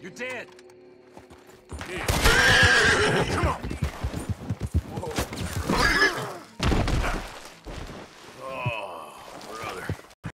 You're dead.